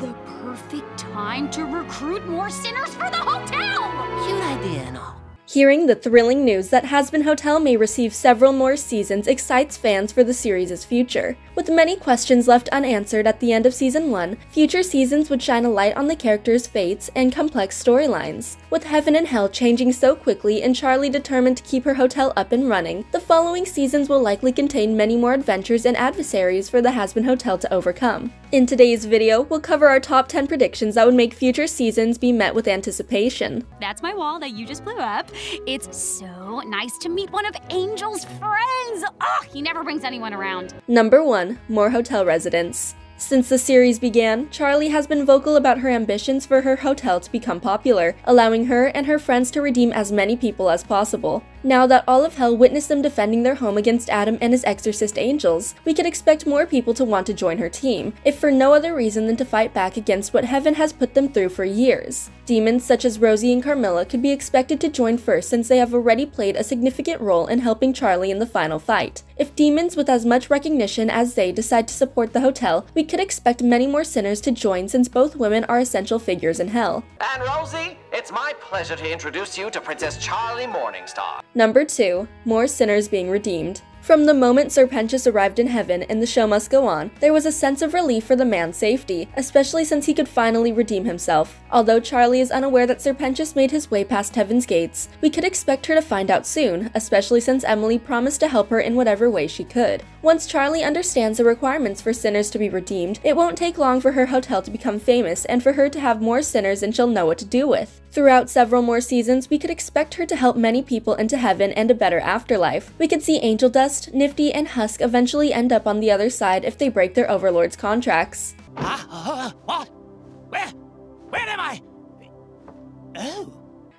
the perfect time to recruit more sinners for the hotel! Cute idea and all. Hearing the thrilling news that Hazbin Hotel may receive several more seasons excites fans for the series' future. With many questions left unanswered at the end of Season 1, future seasons would shine a light on the characters' fates and complex storylines. With Heaven and Hell changing so quickly and Charlie determined to keep her hotel up and running, the following seasons will likely contain many more adventures and adversaries for the Hazbin Hotel to overcome. In today's video, we'll cover our top 10 predictions that would make future seasons be met with anticipation. That's my wall that you just blew up. It's so nice to meet one of Angel's friends. Oh, he never brings anyone around. Number 1. More hotel residents. Since the series began, Charlie has been vocal about her ambitions for her hotel to become popular, allowing her and her friends to redeem as many people as possible. Now that all of Hell witnessed them defending their home against Adam and his exorcist angels, we could expect more people to want to join her team, if for no other reason than to fight back against what Heaven has put them through for years. Demons such as Rosie and Carmilla could be expected to join first since they have already played a significant role in helping Charlie in the final fight. If demons with as much recognition as they decide to support the hotel, we could expect many more sinners to join since both women are essential figures in Hell. And Rosie, it's my pleasure to introduce you to Princess Charlie Morningstar. Number 2. More sinners being redeemed. From the moment Sir Pentious arrived in heaven and the show must go on, there was a sense of relief for the man's safety, especially since he could finally redeem himself. Although Charlie is unaware that Sir Pentious made his way past heaven's gates, we could expect her to find out soon, especially since Emily promised to help her in whatever way she could. Once Charlie understands the requirements for sinners to be redeemed, it won't take long for her hotel to become famous and for her to have more sinners and she'll know what to do with. Throughout several more seasons, we could expect her to help many people into heaven and a better afterlife. We could see Angel Dust, Niffty, and Husk eventually end up on the other side if they break their overlord's contracts. Ah, uh, what? Where? Where am I? Oh.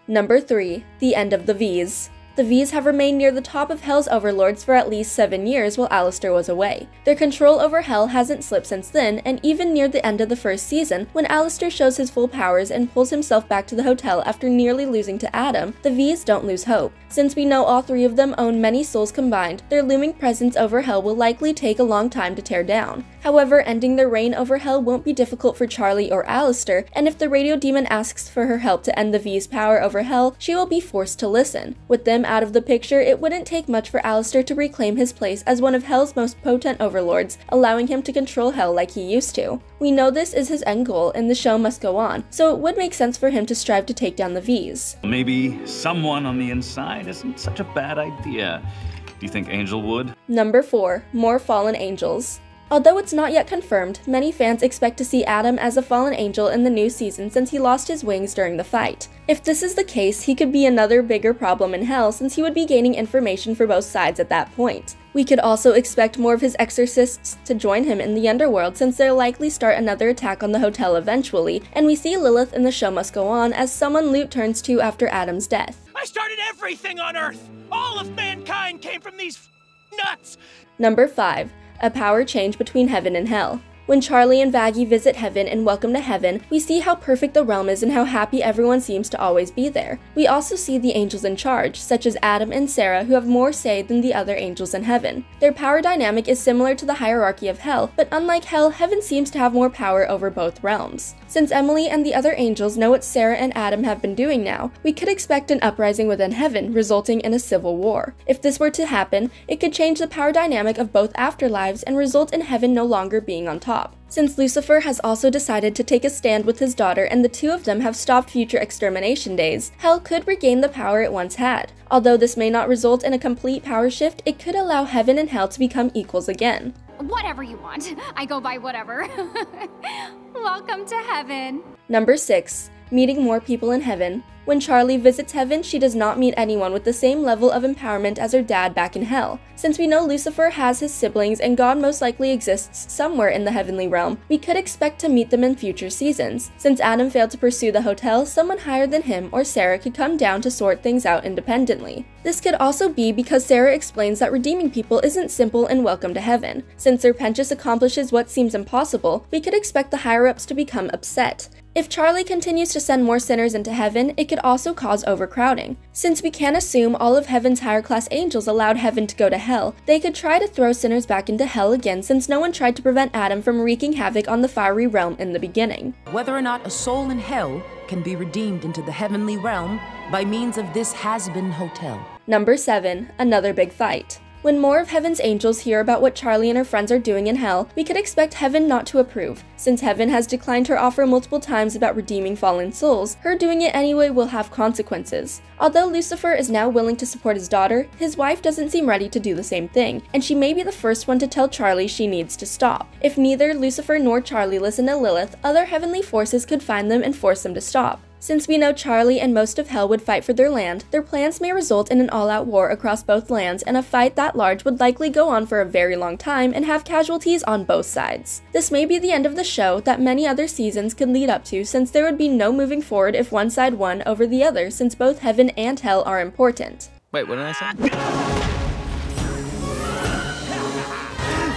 Number 3. The End of the V's the V's have remained near the top of Hell's overlords for at least seven years while Alastor was away. Their control over Hell hasn't slipped since then, and even near the end of the first season, when Alastor shows his full powers and pulls himself back to the hotel after nearly losing to Adam, the V's don't lose hope. Since we know all three of them own many souls combined, their looming presence over Hell will likely take a long time to tear down. However, ending their reign over Hell won't be difficult for Charlie or Alastor, and if the Radio Demon asks for her help to end the V's power over Hell, she will be forced to listen. With them out of the picture, it wouldn't take much for Alastor to reclaim his place as one of Hell's most potent overlords, allowing him to control Hell like he used to. We know this is his end goal and the show must go on, so it would make sense for him to strive to take down the V's. Maybe someone on the inside isn't such a bad idea. Do you think Angel would? Number 4. More Fallen Angels. Although it's not yet confirmed, many fans expect to see Adam as a fallen angel in the new season since he lost his wings during the fight. If this is the case, he could be another bigger problem in Hell since he would be gaining information for both sides at that point. We could also expect more of his exorcists to join him in the underworld since they'll likely start another attack on the hotel eventually, and we see Lilith in The Show Must Go On as someone Lute turns to after Adam's death. I started everything on Earth! All of mankind came from these nuts! Number 5 a power change between heaven and hell. When Charlie and Vaggie visit heaven and welcome to heaven, we see how perfect the realm is and how happy everyone seems to always be there. We also see the angels in charge, such as Adam and Sera, who have more say than the other angels in heaven. Their power dynamic is similar to the hierarchy of hell, but unlike hell, heaven seems to have more power over both realms. Since Emily and the other angels know what Sera and Adam have been doing now, we could expect an uprising within heaven, resulting in a civil war. If this were to happen, it could change the power dynamic of both afterlives and result in heaven no longer being on top Since Lucifer has also decided to take a stand with his daughter and the two of them have stopped future extermination days, Hell could regain the power it once had. Although this may not result in a complete power shift, it could allow Heaven and Hell to become equals again. Whatever you want. I go by whatever. Welcome to heaven. Number 6. Meeting more people in heaven. When Charlie visits heaven, she does not meet anyone with the same level of empowerment as her dad back in hell. Since we know Lucifer has his siblings and God most likely exists somewhere in the heavenly realm, we could expect to meet them in future seasons. Since Adam failed to pursue the hotel, someone higher than him or Sera could come down to sort things out independently. This could also be because Sera explains that redeeming people isn't simple and welcome to heaven. Since Sir Pentious accomplishes what seems impossible, we could expect the higher-ups to become upset. If Charlie continues to send more sinners into heaven, it could also cause overcrowding. Since we can't assume all of heaven's higher class angels allowed heaven to go to hell, they could try to throw sinners back into hell again since no one tried to prevent Adam from wreaking havoc on the fiery realm in the beginning. Whether or not a soul in hell can be redeemed into the heavenly realm by means of this has been hotel. Number 7. Another big fight. When more of Heaven's angels hear about what Charlie and her friends are doing in Hell, we could expect Heaven not to approve. Since Heaven has declined her offer multiple times about redeeming fallen souls, her doing it anyway will have consequences. Although Lucifer is now willing to support his daughter, his wife doesn't seem ready to do the same thing, and she may be the first one to tell Charlie she needs to stop. If neither Lucifer nor Charlie listen to Lilith, other heavenly forces could find them and force them to stop. Since we know Charlie and most of Hell would fight for their land, their plans may result in an all-out war across both lands and a fight that large would likely go on for a very long time and have casualties on both sides. This may be the end of the show that many other seasons could lead up to since there would be no moving forward if one side won over the other since both Heaven and Hell are important. Wait, what did I say?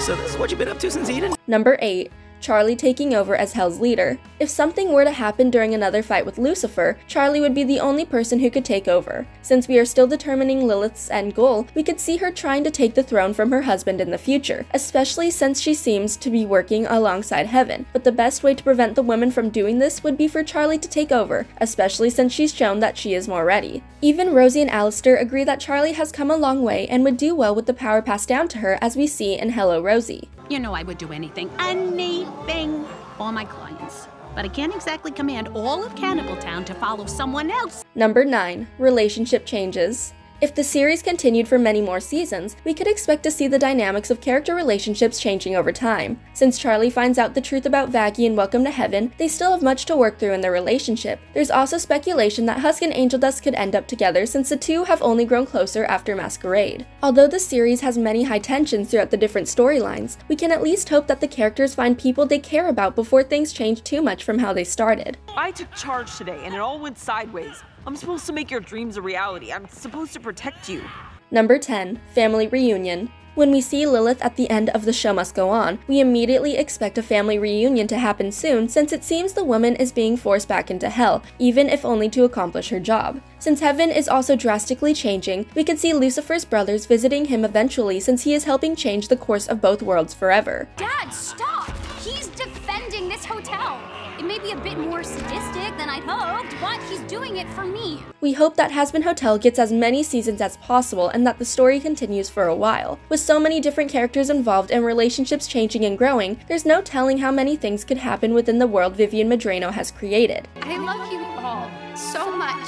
so this is what you've been up to since Eden? Number 8. Charlie taking over as Hell's leader. If something were to happen during another fight with Lucifer, Charlie would be the only person who could take over. Since we are still determining Lilith's end goal, we could see her trying to take the throne from her husband in the future, especially since she seems to be working alongside Heaven. But the best way to prevent the women from doing this would be for Charlie to take over, especially since she's shown that she is more ready. Even Rosie and Alastor agree that Charlie has come a long way and would do well with the power passed down to her as we see in Hello Rosie. You know I would do anything, anything for my clients. But I can't exactly command all of Cannibal Town to follow someone else. Number 9. Relationship changes. If the series continued for many more seasons, we could expect to see the dynamics of character relationships changing over time. Since Charlie finds out the truth about Vaggie and Welcome to Heaven, they still have much to work through in their relationship. There's also speculation that Husk and Angel Dust could end up together since the two have only grown closer after Masquerade. Although the series has many high tensions throughout the different storylines, we can at least hope that the characters find people they care about before things change too much from how they started. I took charge today and it all went sideways. I'm supposed to make your dreams a reality. I'm supposed to protect you. Number 10. Family Reunion. When we see Lilith at the end of The Show Must Go On, we immediately expect a family reunion to happen soon since it seems the woman is being forced back into hell, even if only to accomplish her job. Since heaven is also drastically changing, we could see Lucifer's brothers visiting him eventually since he is helping change the course of both worlds forever. Dad, stop! He's defending this hotel. It may be a bit more sadistic than I'd hoped, but he's doing it for me. We hope that Hazbin Hotel gets as many seasons as possible and that the story continues for a while. With so many different characters involved and relationships changing and growing, there's no telling how many things could happen within the world Vivienne Medrano has created. I love you all so much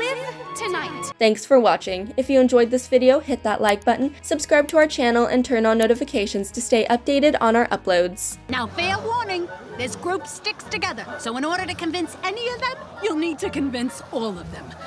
live tonight. Thanks for watching. If you enjoyed this video, hit that like button, subscribe to our channel, and turn on notifications to stay updated on our uploads. Now, fair warning, this group sticks together. So in order to convince any of them, you'll need to convince all of them.